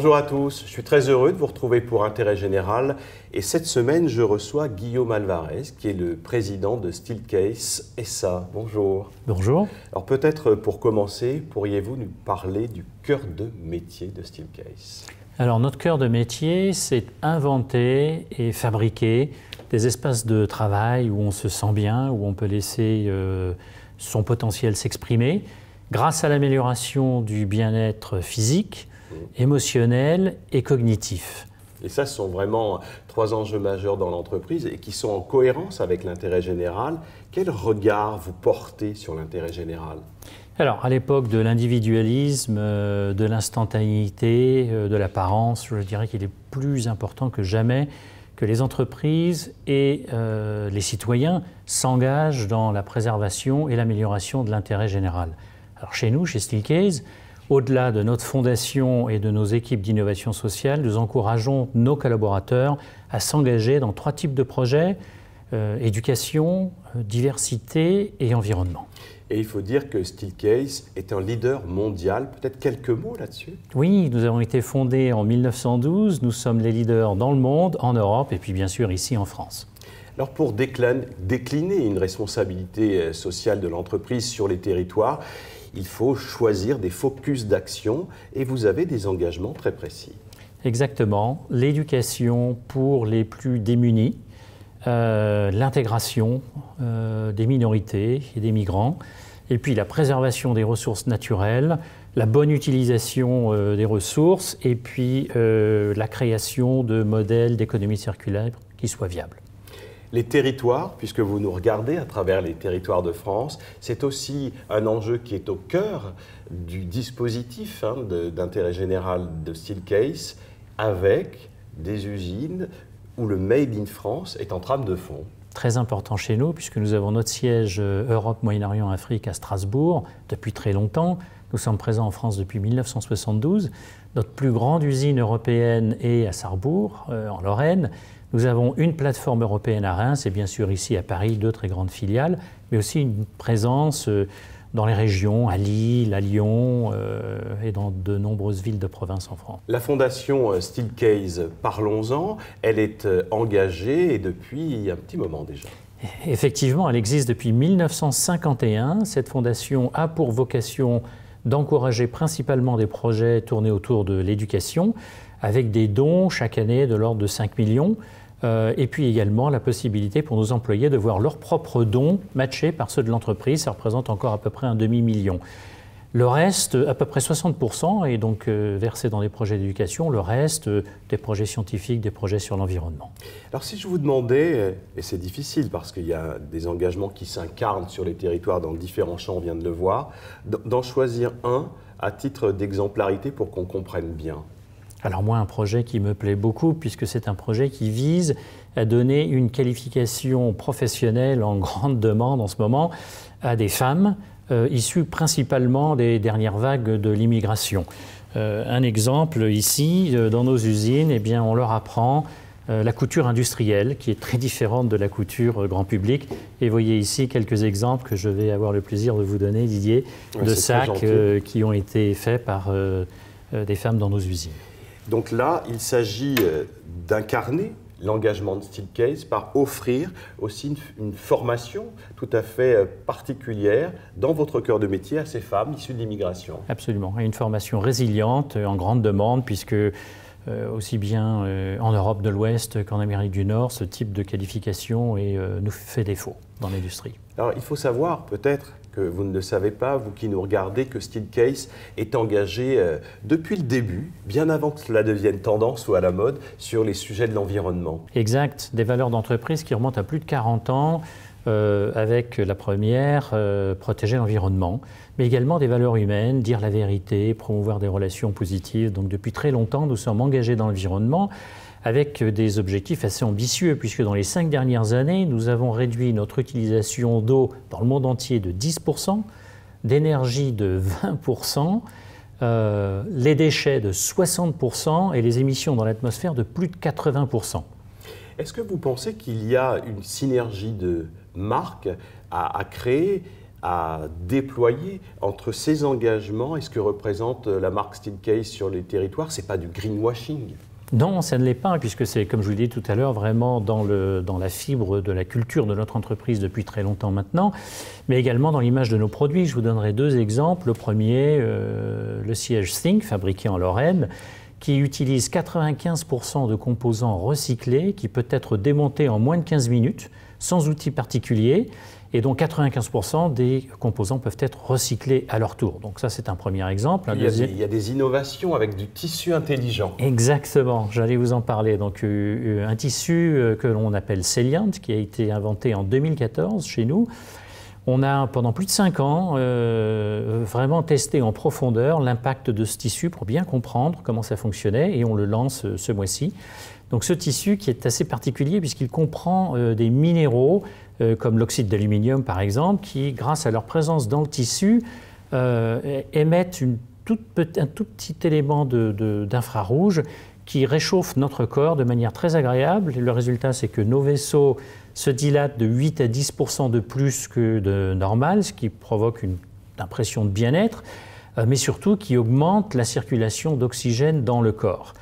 Bonjour à tous, je suis très heureux de vous retrouver pour Intérêt Général et cette semaine je reçois Guillaume Alvarez qui est le président de Steelcase SA. Bonjour. Bonjour. Alors peut-être pour commencer, pourriez-vous nous parler du cœur de métier de Steelcase? Alors notre cœur de métier c'est inventer et fabriquer des espaces de travail où on se sent bien, où on peut laisser euh, son potentiel s'exprimer grâce à l'amélioration du bien-être physique, émotionnel et cognitif. Et ça, ce sont vraiment trois enjeux majeurs dans l'entreprise et qui sont en cohérence avec l'intérêt général. Quel regard vous portez sur l'intérêt général? Alors, à l'époque de l'individualisme, euh, de l'instantanéité, euh, de l'apparence, je dirais qu'il est plus important que jamais que les entreprises et euh, les citoyens s'engagent dans la préservation et l'amélioration de l'intérêt général. Alors, chez nous, chez Steelcase, au-delà de notre fondation et de nos équipes d'innovation sociale, nous encourageons nos collaborateurs à s'engager dans trois types de projets, euh, éducation, euh, diversité et environnement. Et il faut dire que Steelcase est un leader mondial. Peut-être quelques mots là-dessus? Oui, nous avons été fondés en 1912. Nous sommes les leaders dans le monde, en Europe et puis bien sûr ici en France. Alors pour décliner une responsabilité euh, sociale de l'entreprise sur les territoires, il faut choisir des focus d'action et vous avez des engagements très précis. Exactement. L'éducation pour les plus démunis, euh, l'intégration euh, des minorités et des migrants, et puis la préservation des ressources naturelles, la bonne utilisation euh, des ressources, et puis la création de modèles d'économie circulaire qui soient viables. Les territoires, puisque vous nous regardez à travers les territoires de France, c'est aussi un enjeu qui est au cœur du dispositif hein, d'intérêt général de Steelcase, avec des usines où le Made in France est en trame de fond. Très important chez nous, puisque nous avons notre siège euh, Europe, Moyen-Orient, Afrique à Strasbourg depuis très longtemps. Nous sommes présents en France depuis 1972. Notre plus grande usine européenne est à Sarrebourg, euh, en Lorraine. Nous avons une plateforme européenne à Reims et bien sûr ici à Paris deux très grandes filiales, mais aussi une présence euh, dans les régions, à Lille, à Lyon euh, et dans de nombreuses villes de province en France. La fondation euh, Steelcase, parlons-en, elle est engagée et depuis un petit moment déjà. Effectivement, elle existe depuis 1951. Cette fondation a pour vocation d'encourager principalement des projets tournés autour de l'éducation, avec des dons chaque année de l'ordre de 5 millions. Euh, et puis également la possibilité pour nos employés de voir leurs propres dons matchés par ceux de l'entreprise. Ça représente encore à peu près un demi-million. Le reste, à peu près 60%, est donc euh, versé dans des projets d'éducation, le reste, euh, des projets scientifiques, des projets sur l'environnement. Alors si je vous demandais, et c'est difficile parce qu'il y a des engagements qui s'incarnent sur les territoires dans différents champs, on vient de le voir, d'en choisir un à titre d'exemplarité pour qu'on comprenne bien. Alors moi, un projet qui me plaît beaucoup, puisque c'est un projet qui vise à donner une qualification professionnelle en grande demande en ce moment à des femmes euh, issues principalement des dernières vagues de l'immigration. Euh, un exemple ici, euh, dans nos usines, eh bien, on leur apprend la couture industrielle, qui est très différente de la couture grand public. Et vous voyez ici quelques exemples que je vais avoir le plaisir de vous donner, Didier, de sacs qui ont été faits par des femmes dans nos usines. Donc là, il s'agit d'incarner l'engagement de Steelcase par offrir aussi une, formation tout à fait euh, particulière dans votre cœur de métier à ces femmes issues de l'immigration. Absolument, une formation résiliente, en grande demande, puisque euh, aussi bien en Europe de l'Ouest qu'en Amérique du Nord, ce type de qualification nous fait défaut dans l'industrie. Alors il faut savoir peut-être vous ne le savez pas, vous qui nous regardez, que Steelcase est engagé euh, depuis le début, bien avant que cela devienne tendance ou à la mode, sur les sujets de l'environnement. Exact, des valeurs d'entreprise qui remontent à plus de 40 ans, euh, avec la première, euh, protéger l'environnement, mais également des valeurs humaines, dire la vérité, promouvoir des relations positives. Donc depuis très longtemps, nous sommes engagés dans l'environnement avec des objectifs assez ambitieux, puisque dans les cinq dernières années, nous avons réduit notre utilisation d'eau dans le monde entier de 10%, d'énergie de 20%, euh, les déchets de 60% et les émissions dans l'atmosphère de plus de 80%. Est-ce que vous pensez qu'il y a une synergie de marques à, créer à déployer entre ces engagements et ce que représente la marque Steelcase sur les territoires? C'est pas du greenwashing non, ça ne l'est pas, puisque c'est, comme je vous l'ai dit tout à l'heure, vraiment dans, le, dans la fibre de la culture de notre entreprise depuis très longtemps maintenant, mais également dans l'image de nos produits. Je vous donnerai deux exemples. Le premier, euh, le siège Think, fabriqué en Lorraine, qui utilise 95% de composants recyclés, qui peut être démonté en moins de 15 minutes, sans outils particuliers et donc 95% des composants peuvent être recyclés à leur tour. Donc ça, c'est un premier exemple. Il y, a des, innovations avec du tissu intelligent. Exactement, j'allais vous en parler. Donc euh, euh, un tissu euh, que l'on appelle Celiant, qui a été inventé en 2014 chez nous. On a pendant plus de 5 ans vraiment testé en profondeur l'impact de ce tissu pour bien comprendre comment ça fonctionnait et on le lance ce mois-ci. Donc ce tissu qui est assez particulier puisqu'il comprend des minéraux euh, comme l'oxyde d'aluminium par exemple, qui, grâce à leur présence dans le tissu, euh, émettent un tout petit élément d'infrarouge qui réchauffe notre corps de manière très agréable. le résultat, c'est que nos vaisseaux se dilatent de 8 à 10% de plus que de normal, ce qui provoque une impression de bien-être, euh, mais surtout qui augmente la circulation d'oxygène dans le corps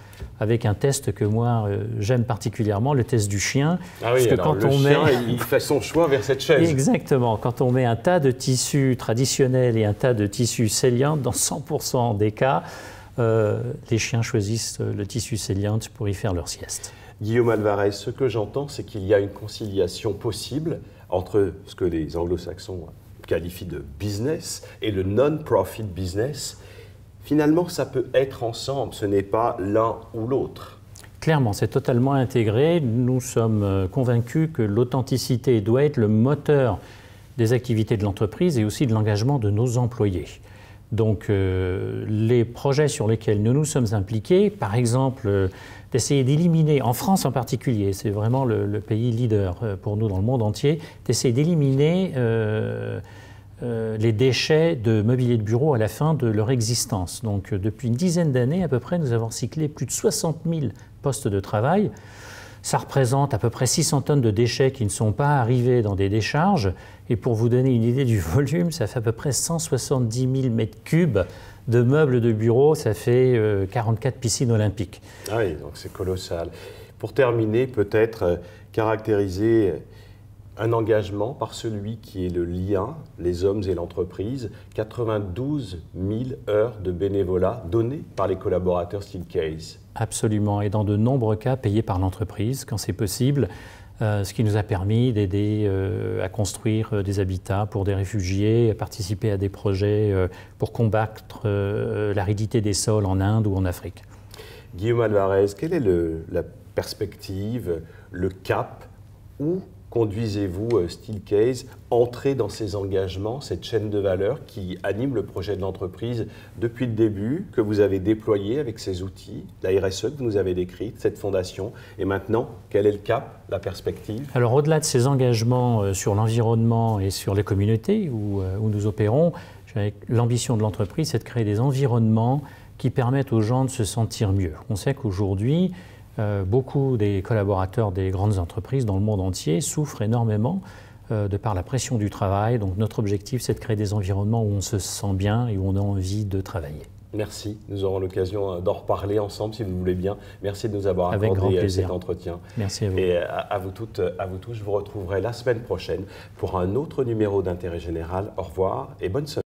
avec un test que moi euh, j'aime particulièrement, le test du chien. Ah oui, quand le on chien, met... il fait son choix vers cette chaise. Exactement. Quand on met un tas de tissus traditionnels et un tas de tissus séliants, dans 100% des cas, euh, les chiens choisissent le tissu séliant pour y faire leur sieste. Guillaume Alvarez, ce que j'entends, c'est qu'il y a une conciliation possible entre ce que les anglo-saxons qualifient de business et le non-profit business. Finalement, ça peut être ensemble, ce n'est pas l'un ou l'autre. Clairement, c'est totalement intégré. Nous sommes euh, convaincus que l'authenticité doit être le moteur des activités de l'entreprise et aussi de l'engagement de nos employés. Donc euh, les projets sur lesquels nous nous sommes impliqués, par exemple euh, d'essayer d'éliminer, en France en particulier, c'est vraiment le, pays leader pour nous dans le monde entier, d'essayer d'éliminer euh, les déchets de mobilier de bureau à la fin de leur existence. Donc euh, depuis une dizaine d'années à peu près, nous avons recyclé plus de 60 000 postes de travail. Ça représente à peu près 600 tonnes de déchets qui ne sont pas arrivés dans des décharges. Et pour vous donner une idée du volume, ça fait à peu près 170 000 mètres cubes de meubles de bureau, ça fait 44 euh, piscines olympiques. Ah oui, donc c'est colossal. Pour terminer, peut-être caractériser un engagement par celui qui est le lien, les hommes et l'entreprise, 92 000 heures de bénévolat données par les collaborateurs Steelcase. Absolument, et dans de nombreux cas payés par l'entreprise quand c'est possible. Euh, ce qui nous a permis d'aider euh, à construire euh, des habitats pour des réfugiés, à participer à des projets pour combattre l'aridité des sols en Inde ou en Afrique. Guillaume Alvarez, quelle est la perspective, le cap où conduisez-vous euh, Steelcase entrer dans ces engagements, cette chaîne de valeur qui anime le projet de l'entreprise depuis le début, que vous avez déployé avec ces outils, la RSE que vous nous avez décrite, cette fondation, et maintenant, quel est le cap, la perspective? Alors au-delà de ces engagements euh, sur l'environnement et sur les communautés où, euh, où nous opérons, l'ambition de l'entreprise, c'est de créer des environnements qui permettent aux gens de se sentir mieux. On sait qu'aujourd'hui, euh, beaucoup des collaborateurs des grandes entreprises dans le monde entier souffrent énormément euh, de par la pression du travail. Donc notre objectif, c'est de créer des environnements où on se sent bien et où on a envie de travailler. Merci. Nous aurons l'occasion euh, d'en reparler ensemble si vous voulez bien. Merci de nous avoir accordé cet entretien. Merci à vous. Et à, vous toutes, à vous tous, je vous retrouverai la semaine prochaine pour un autre numéro d'intérêt général. Au revoir et bonne semaine.